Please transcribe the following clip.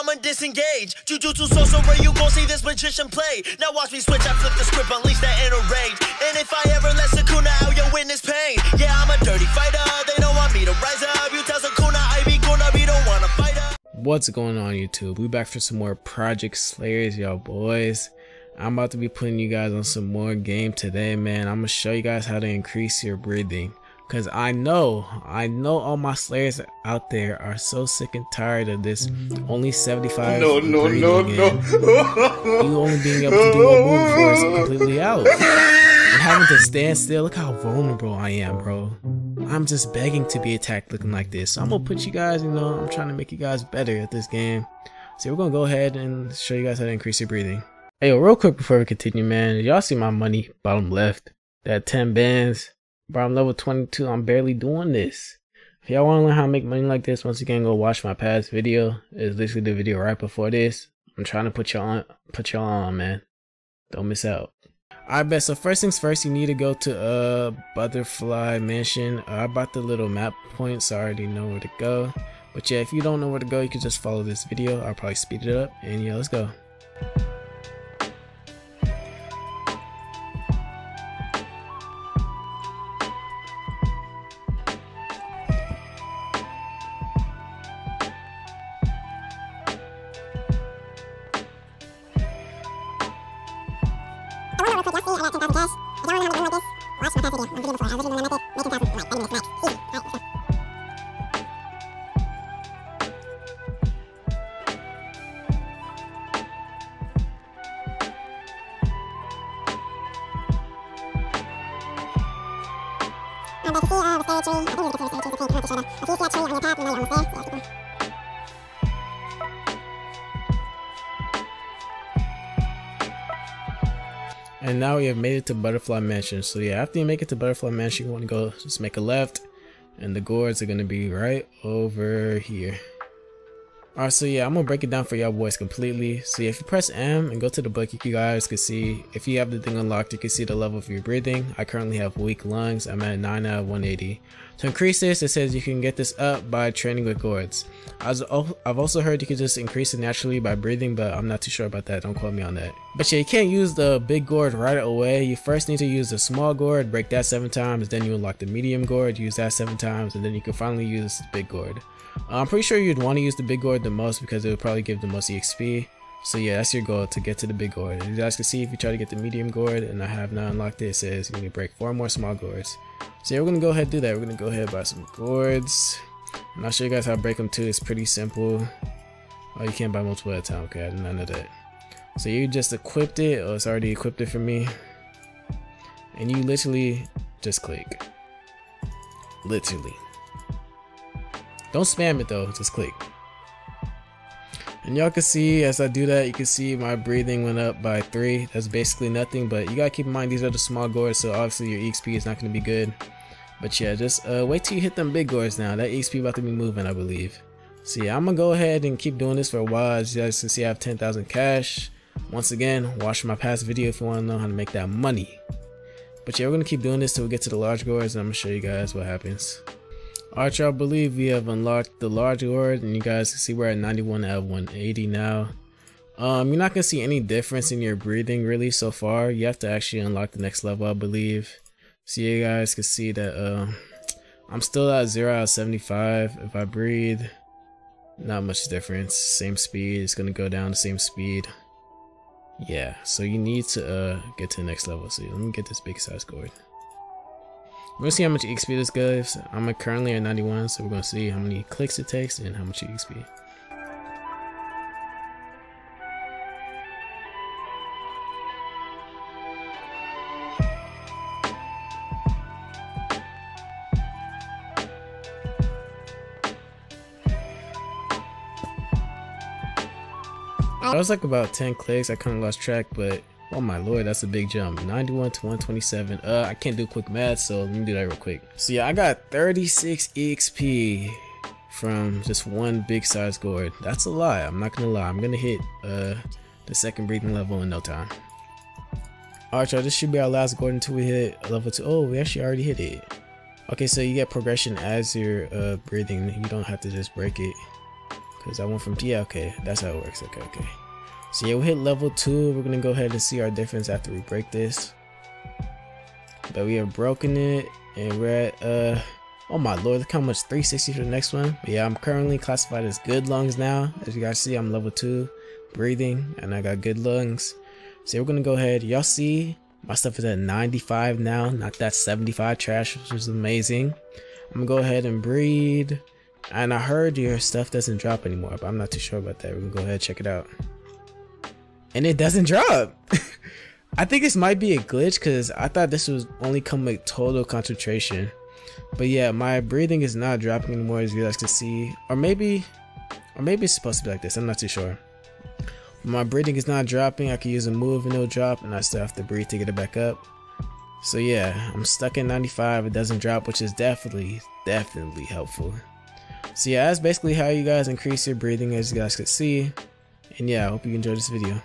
I'ma disengage. Jujutsu sorcerer, you gon' see this magician play. Now watch me switch, I flip the script, unleash that inner rage. And if I ever let Sukuna out, you'll witness pain. Yeah, I'm a dirty fighter, they don't want me to rise up. You tell Sukuna, I be gonna be the one to fight up. What's going on YouTube? We back for some more Project Slayers, y'all boys. I'm about to be putting you guys on some more game today, man. I'm gonna show you guys how to increase your breathing. Cause I know, I know all my slayers out there are so sick and tired of this only 75 No, no, no, no. you only being able to do a move before it's completely out. And having to stand still, look how vulnerable I am, bro. I'm just begging to be attacked looking like this. So I'm gonna put you guys, you know, I'm trying to make you guys better at this game. So we're gonna go ahead and show you guys how to increase your breathing. Hey, yo, real quick before we continue, man, y'all see my money bottom left? That 10 bands. Bro, I'm level 22. I'm barely doing this. If y'all want to learn how to make money like this, once again, go watch my past video. It's literally the video right before this. I'm trying to put y'all on, put y'all on, man. Don't miss out. Alright, bet. So first things first, you need to go to uh Butterfly Mansion. Uh, I bought the little map points, so I already know where to go. But yeah, if you don't know where to go, you can just follow this video. I'll probably speed it up. And yeah, let's go. I got 10,000 cash. Y'all wanna know how to earn like this, watch my past video. I'm video before. I was literally doing that method, make 10,000 like 30 minutes max. Easy. Alright, let's go. To see, uh, the fairy tree. I think get to the fairy tree. It's a. I don't have to show. If you see that tree on your path, you know you're almost there. Yeah, keep going. And now we have made it to Butterfly Mansion. So yeah, after you make it to Butterfly Mansion, you want to go just make a left. And the gourds are going to be right over here. Alright, so yeah, I'm going to break it down for y'all boys completely. So yeah, if you press M and go to the book, you guys can see, if you have the thing unlocked, you can see the level of your breathing. I currently have weak lungs. I'm at 9 out of 180. To increase this, it says you can get this up by training with gourds. I've also heard you can just increase it naturally by breathing, but I'm not too sure about that. Don't quote me on that. But yeah, you can't use the big gourd right away. You first need to use the small gourd, break that seven times, then you unlock the medium gourd, use that seven times, and then you can finally use the big gourd. I'm pretty sure you'd want to use the big gourd the most because it would probably give the most EXP. So yeah, that's your goal to get to the big gourd. You guys can see if you try to get the medium gourd and I have not unlocked it, it says you need to break four more small gourds. So yeah, we're gonna go ahead and do that. We're gonna go ahead and buy some gourds. And I'll show you guys how to break them too. It's pretty simple. Oh, you can't buy multiple at a time. Okay, not know that. So you just equipped it, or it's already equipped it for me. And you literally just click. Literally. Don't spam it though, just click. And y'all can see as I do that, you can see my breathing went up by 3. That's basically nothing, but you gotta keep in mind these are the small gourds, so obviously your EXP is not gonna be good. But yeah, just uh, wait till you hit them big gourds now. That EXP about to be moving, I believe. So yeah, I'm gonna go ahead and keep doing this for a while. As you guys can see, I have 10,000 cash. Once again, watch my past video if you wanna know how to make that money. But yeah, we're gonna keep doing this till we get to the large gourds, and I'm gonna show you guys what happens. Alright, y'all believe we have unlocked the large gourd, and you guys can see we're at 91 out of 180 now. Um, you're not gonna see any difference in your breathing really so far. You have to actually unlock the next level, I believe. So you guys can see that uh, I'm still at 0 out of 75. If I breathe, not much difference. Same speed, it's gonna go down the same speed. Yeah, so you need to uh, get to the next level. So let me get this big size gourd. We're gonna see how much XP this gives. I'm currently at 91, so we're gonna see how many clicks it takes and how much XP. I was like about 10 clicks. I kind of lost track, but oh my lord, that's a big jump. 91 to 127. Uh, I can't do quick math, so let me do that real quick. So yeah, I got 36 EXP from just one big size gourd. That's a lie. I'm not gonna lie. I'm gonna hit uh the second breathing level in no time. Alright, y'all. This should be our last gourd until we hit level two. Oh, we actually already hit it. Okay, so you get progression as you're uh, breathing. You don't have to just break it. Because I went from, yeah, okay, that's how it works. Okay, okay. So yeah, we hit level 2. We're to go ahead and see our difference after we break this. But we have broken it, and we're at, uh, oh my lord, look how much 360 for the next one. But yeah, I'm currently classified as good lungs now. As you guys see, I'm level 2, breathing, and I got good lungs. So we're to go ahead. Y'all see, my stuff is at 95 now, not that 75 trash, which is amazing. I'm to go ahead and breed. And I heard your stuff doesn't drop anymore, but I'm not too sure about that. We can go ahead and check it out. And it doesn't drop. I think this might be a glitch because I thought this was only come with total concentration. But yeah, my breathing is not dropping anymore as you guys can see. Or maybe, or maybe it's supposed to be like this. I'm not too sure. My breathing is not dropping. I can use a move and it'll drop and I still have to breathe to get it back up. So yeah, I'm stuck at 95. It doesn't drop, which is definitely, definitely helpful. So yeah, that's basically how you guys increase your breathing as you guys can see. And yeah, I hope you enjoyed this video.